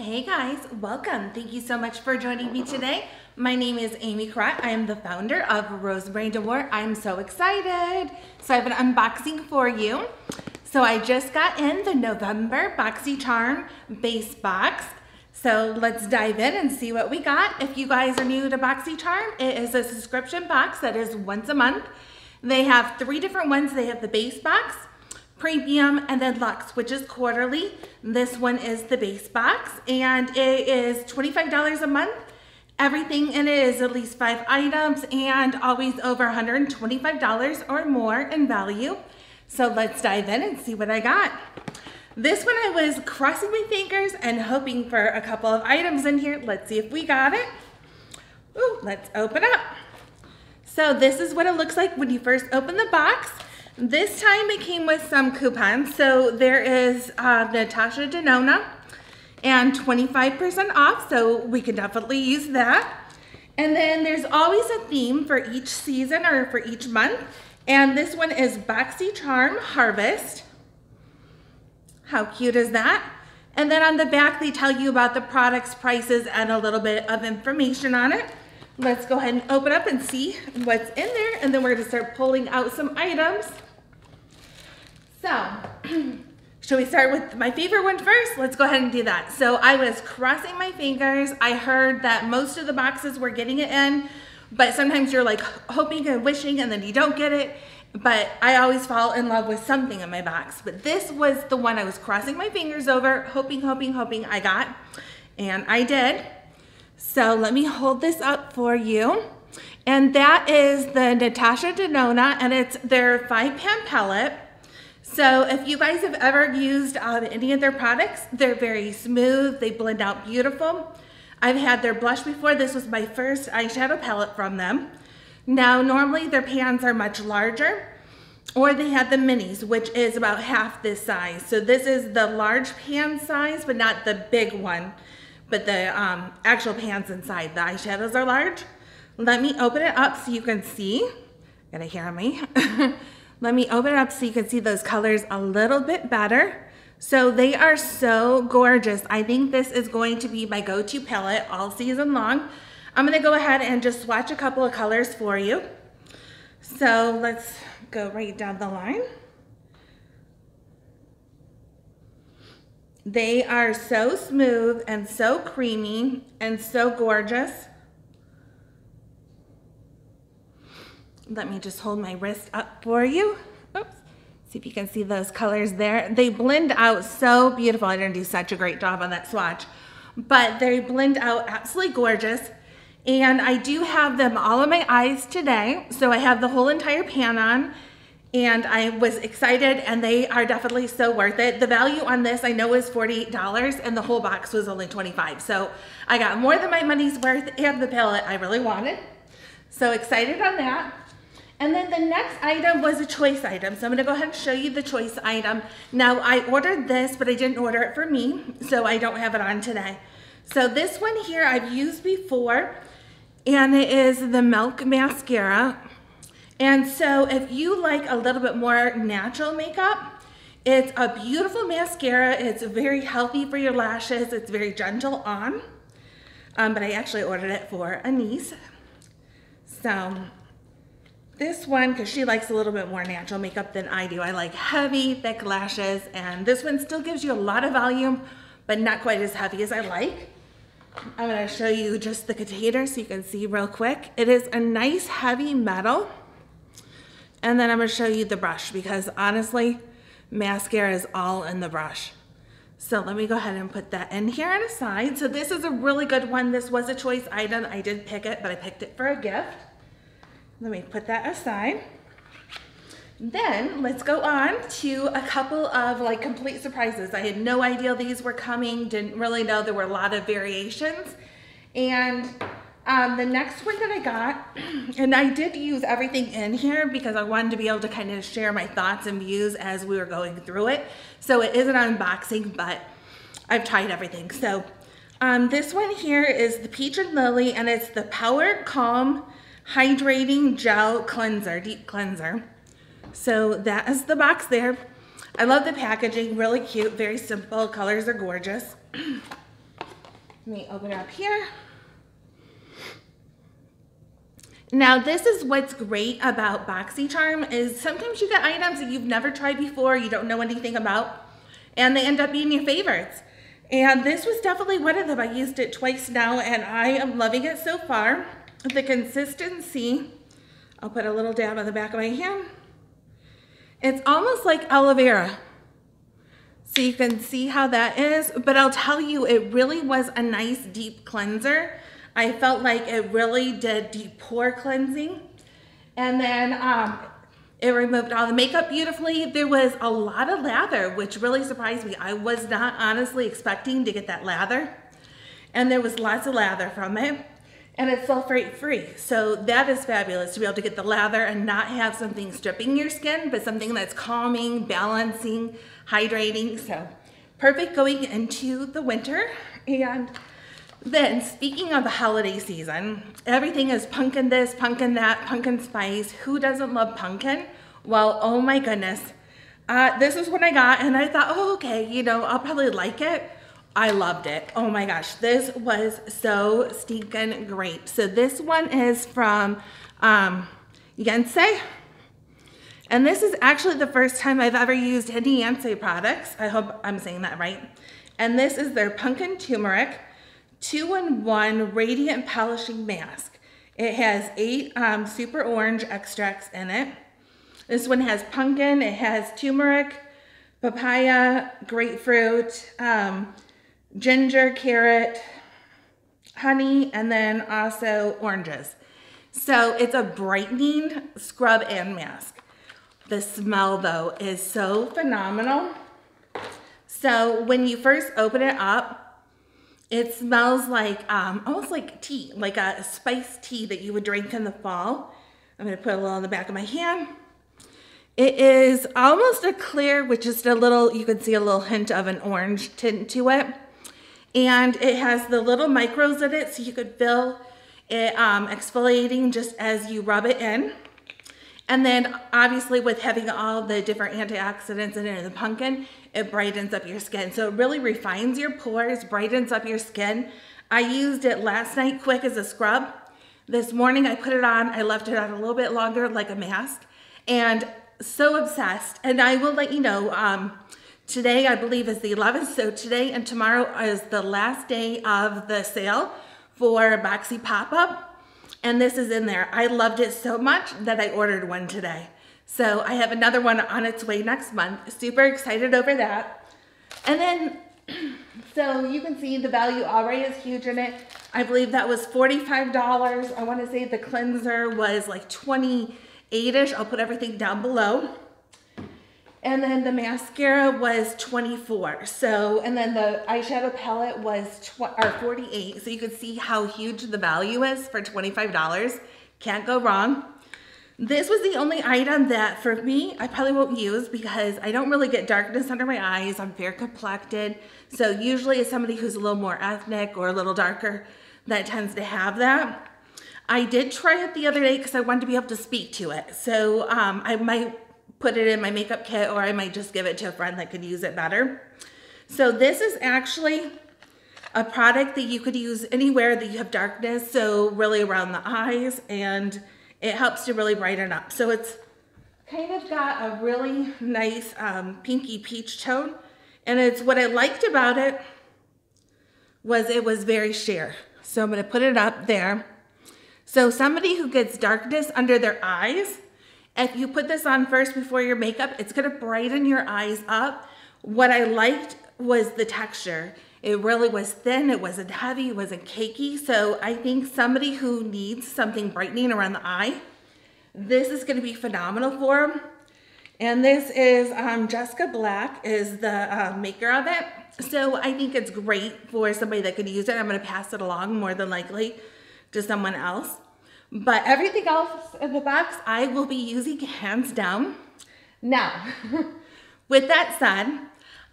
Hey guys, welcome. Thank you so much for joining me today. My name is Amy Carratt. I am the founder of Rosemary Noir. I'm so excited. So I have an unboxing for you. So I just got in the November BoxyCharm base box. So let's dive in and see what we got. If you guys are new to BoxyCharm, it is a subscription box that is once a month. They have three different ones. They have the base box, premium, and then luxe, which is quarterly. This one is the base box, and it is $25 a month. Everything in it is at least five items and always over $125 or more in value. So let's dive in and see what I got. This one I was crossing my fingers and hoping for a couple of items in here. Let's see if we got it. Ooh, let's open up. So this is what it looks like when you first open the box. This time it came with some coupons. So there is uh, Natasha Denona and 25% off. So we can definitely use that. And then there's always a theme for each season or for each month. And this one is Boxy Charm Harvest. How cute is that? And then on the back, they tell you about the products, prices, and a little bit of information on it. Let's go ahead and open up and see what's in there. And then we're gonna start pulling out some items. So, should we start with my favorite one first? Let's go ahead and do that. So I was crossing my fingers. I heard that most of the boxes were getting it in, but sometimes you're like hoping and wishing and then you don't get it. But I always fall in love with something in my box. But this was the one I was crossing my fingers over, hoping, hoping, hoping I got. And I did. So let me hold this up for you. And that is the Natasha Denona, and it's their five pan pellet. So if you guys have ever used um, any of their products, they're very smooth. They blend out beautiful. I've had their blush before. This was my first eyeshadow palette from them. Now, normally their pans are much larger, or they have the minis, which is about half this size. So this is the large pan size, but not the big one, but the um, actual pans inside. The eyeshadows are large. Let me open it up so you can see. Gotta hear me. Let me open it up so you can see those colors a little bit better. So they are so gorgeous. I think this is going to be my go-to palette all season long. I'm gonna go ahead and just swatch a couple of colors for you. So let's go right down the line. They are so smooth and so creamy and so gorgeous. Let me just hold my wrist up for you. Oops. See if you can see those colors there. They blend out so beautiful. I didn't do such a great job on that swatch, but they blend out absolutely gorgeous. And I do have them all on my eyes today. So I have the whole entire pan on and I was excited and they are definitely so worth it. The value on this I know is $48 and the whole box was only 25. So I got more than my money's worth and the palette I really wanted. So excited on that. And then the next item was a choice item. So I'm gonna go ahead and show you the choice item. Now I ordered this, but I didn't order it for me, so I don't have it on today. So this one here I've used before, and it is the Milk Mascara. And so if you like a little bit more natural makeup, it's a beautiful mascara. It's very healthy for your lashes. It's very gentle on. Um, but I actually ordered it for a niece. So this one, because she likes a little bit more natural makeup than I do. I like heavy, thick lashes, and this one still gives you a lot of volume, but not quite as heavy as I like. I'm gonna show you just the container so you can see real quick. It is a nice heavy metal. And then I'm gonna show you the brush because honestly, mascara is all in the brush. So let me go ahead and put that in here on a side. So this is a really good one. This was a choice item. I did pick it, but I picked it for a gift. Let me put that aside. Then let's go on to a couple of like complete surprises. I had no idea these were coming, didn't really know there were a lot of variations. And um, the next one that I got, and I did use everything in here because I wanted to be able to kind of share my thoughts and views as we were going through it. So it is an unboxing, but I've tried everything. So um, this one here is the Peach and Lily, and it's the Power Calm Hydrating Gel Cleanser, Deep Cleanser. So that is the box there. I love the packaging, really cute, very simple. Colors are gorgeous. Let me open it up here. Now this is what's great about BoxyCharm is sometimes you get items that you've never tried before, you don't know anything about, and they end up being your favorites. And this was definitely one of them. I used it twice now and I am loving it so far. The consistency, I'll put a little dab on the back of my hand. It's almost like aloe vera. So you can see how that is, but I'll tell you, it really was a nice deep cleanser. I felt like it really did deep pore cleansing. And then um, it removed all the makeup beautifully. There was a lot of lather, which really surprised me. I was not honestly expecting to get that lather. And there was lots of lather from it. And it's sulfate free. So that is fabulous to be able to get the lather and not have something stripping your skin, but something that's calming, balancing, hydrating. So perfect going into the winter. And then, speaking of the holiday season, everything is pumpkin this, pumpkin that, pumpkin spice. Who doesn't love pumpkin? Well, oh my goodness. Uh, this is what I got, and I thought, oh, okay, you know, I'll probably like it. I loved it. Oh my gosh, this was so stinking great. So this one is from um, Yensa. And this is actually the first time I've ever used any Yensa products. I hope I'm saying that right. And this is their pumpkin turmeric two-in-one radiant polishing mask. It has eight um, super orange extracts in it. This one has pumpkin, it has turmeric, papaya, grapefruit, um, ginger, carrot, honey, and then also oranges. So it's a brightening scrub and mask. The smell though is so phenomenal. So when you first open it up, it smells like um, almost like tea, like a spiced tea that you would drink in the fall. I'm gonna put a little on the back of my hand. It is almost a clear with just a little, you can see a little hint of an orange tint to it. And it has the little micros in it so you could feel it um, exfoliating just as you rub it in. And then obviously with having all the different antioxidants in it and the pumpkin, it brightens up your skin. So it really refines your pores, brightens up your skin. I used it last night quick as a scrub. This morning I put it on, I left it on a little bit longer like a mask and so obsessed. And I will let you know, um, today I believe is the 11th. So today and tomorrow is the last day of the sale for Boxy Pop-Up and this is in there. I loved it so much that I ordered one today. So I have another one on its way next month. Super excited over that. And then, so you can see the value already is huge in it. I believe that was $45. I wanna say the cleanser was like 28-ish. I'll put everything down below. And then the mascara was 24. So, and then the eyeshadow palette was or 48. So you could see how huge the value is for $25. Can't go wrong. This was the only item that for me, I probably won't use because I don't really get darkness under my eyes. I'm fair complected. So usually as somebody who's a little more ethnic or a little darker, that tends to have that. I did try it the other day because I wanted to be able to speak to it. So um, I might put it in my makeup kit or I might just give it to a friend that could use it better. So this is actually a product that you could use anywhere that you have darkness, so really around the eyes, and it helps to really brighten up. So it's kind of got a really nice um, pinky peach tone, and it's what I liked about it was it was very sheer. So I'm gonna put it up there. So somebody who gets darkness under their eyes, if you put this on first before your makeup, it's gonna brighten your eyes up. What I liked was the texture. It really was thin, it wasn't heavy, it wasn't cakey. So I think somebody who needs something brightening around the eye, this is gonna be phenomenal for them. And this is um, Jessica Black is the uh, maker of it. So I think it's great for somebody that could use it. I'm gonna pass it along more than likely to someone else. But everything else in the box, I will be using hands down. Now, with that said,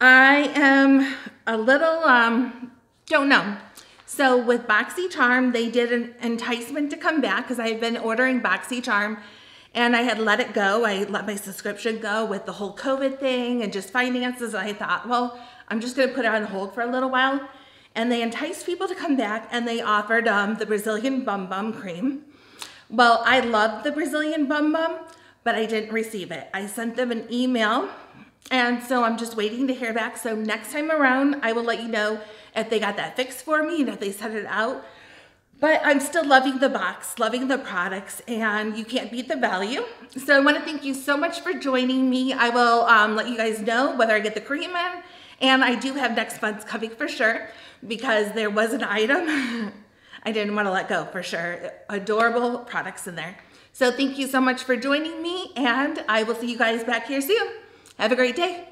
I am a little, um, don't know. So with BoxyCharm, they did an enticement to come back because I had been ordering BoxyCharm and I had let it go. I let my subscription go with the whole COVID thing and just finances. I thought, well, I'm just gonna put it on hold for a little while. and they enticed people to come back and they offered um, the Brazilian Bum Bum cream. Well, I love the Brazilian Bum Bum, but I didn't receive it. I sent them an email and so I'm just waiting to hear back. So next time around, I will let you know if they got that fixed for me and if they sent it out. But I'm still loving the box, loving the products, and you can't beat the value. So I want to thank you so much for joining me. I will um, let you guys know whether I get the cream in, and I do have next month's coming for sure because there was an item I didn't want to let go for sure. Adorable products in there. So thank you so much for joining me, and I will see you guys back here soon. Have a great day.